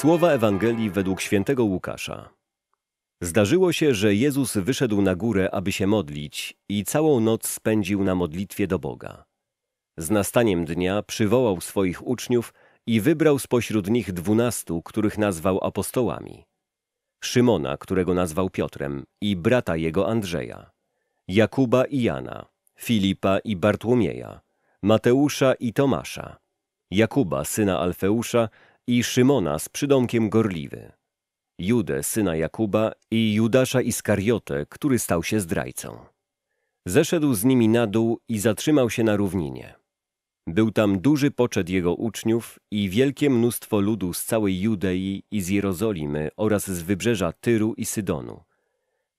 Słowa Ewangelii według świętego Łukasza. Zdarzyło się, że Jezus wyszedł na górę, aby się modlić i całą noc spędził na modlitwie do Boga. Z nastaniem dnia przywołał swoich uczniów i wybrał spośród nich dwunastu, których nazwał apostołami. Szymona, którego nazwał Piotrem, i brata jego Andrzeja, Jakuba i Jana, Filipa i Bartłomieja, Mateusza i Tomasza, Jakuba, syna Alfeusza i Szymona z przydomkiem Gorliwy, Judę, syna Jakuba i Judasza Iskariotę, który stał się zdrajcą. Zeszedł z nimi na dół i zatrzymał się na równinie. Był tam duży poczet jego uczniów i wielkie mnóstwo ludu z całej Judei i z Jerozolimy oraz z wybrzeża Tyru i Sydonu.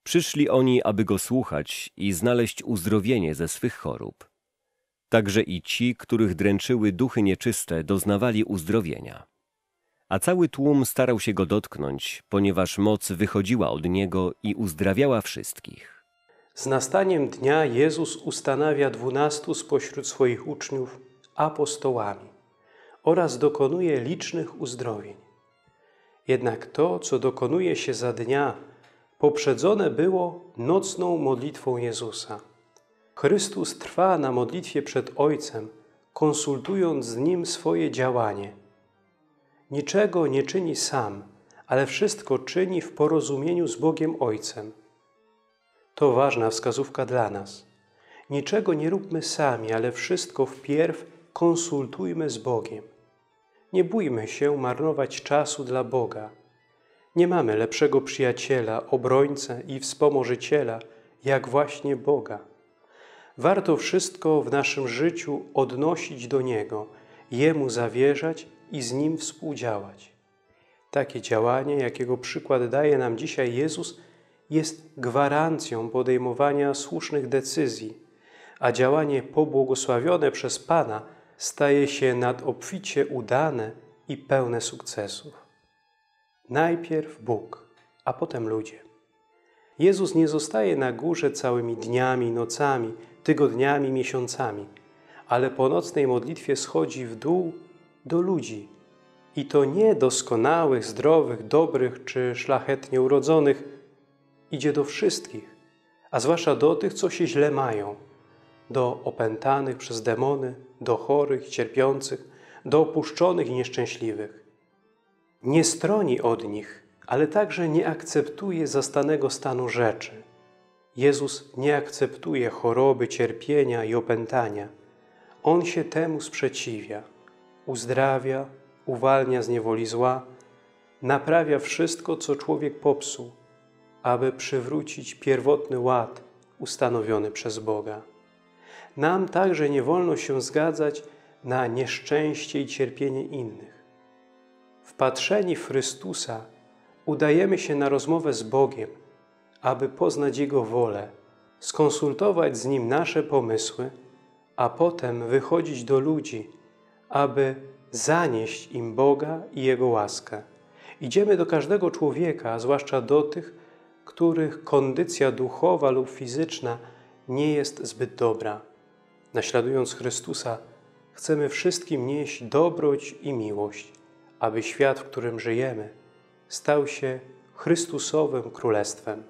Przyszli oni, aby go słuchać i znaleźć uzdrowienie ze swych chorób. Także i ci, których dręczyły duchy nieczyste, doznawali uzdrowienia. A cały tłum starał się go dotknąć, ponieważ moc wychodziła od niego i uzdrawiała wszystkich. Z nastaniem dnia Jezus ustanawia dwunastu spośród swoich uczniów apostołami oraz dokonuje licznych uzdrowień. Jednak to, co dokonuje się za dnia, poprzedzone było nocną modlitwą Jezusa. Chrystus trwa na modlitwie przed Ojcem, konsultując z Nim swoje działanie. Niczego nie czyni sam, ale wszystko czyni w porozumieniu z Bogiem Ojcem. To ważna wskazówka dla nas. Niczego nie róbmy sami, ale wszystko wpierw konsultujmy z Bogiem. Nie bójmy się marnować czasu dla Boga. Nie mamy lepszego przyjaciela, obrońcę i wspomożyciela, jak właśnie Boga. Warto wszystko w naszym życiu odnosić do Niego, Jemu zawierzać i z Nim współdziałać. Takie działanie, jakiego przykład daje nam dzisiaj Jezus, jest gwarancją podejmowania słusznych decyzji, a działanie pobłogosławione przez Pana staje się nadobficie udane i pełne sukcesów. Najpierw Bóg, a potem ludzie. Jezus nie zostaje na górze całymi dniami, nocami, tygodniami, miesiącami, ale po nocnej modlitwie schodzi w dół do ludzi. I to nie doskonałych, zdrowych, dobrych czy szlachetnie urodzonych, idzie do wszystkich, a zwłaszcza do tych, co się źle mają, do opętanych przez demony, do chorych, cierpiących, do opuszczonych i nieszczęśliwych. Nie stroni od nich, ale także nie akceptuje zastanego stanu rzeczy. Jezus nie akceptuje choroby, cierpienia i opętania. On się temu sprzeciwia, uzdrawia, uwalnia z niewoli zła, naprawia wszystko, co człowiek popsuł, aby przywrócić pierwotny ład ustanowiony przez Boga. Nam także nie wolno się zgadzać na nieszczęście i cierpienie innych. Wpatrzeni w Chrystusa udajemy się na rozmowę z Bogiem, aby poznać Jego wolę, skonsultować z Nim nasze pomysły, a potem wychodzić do ludzi, aby zanieść im Boga i Jego łaskę. Idziemy do każdego człowieka, zwłaszcza do tych, których kondycja duchowa lub fizyczna nie jest zbyt dobra. Naśladując Chrystusa, chcemy wszystkim nieść dobroć i miłość, aby świat, w którym żyjemy, stał się Chrystusowym Królestwem.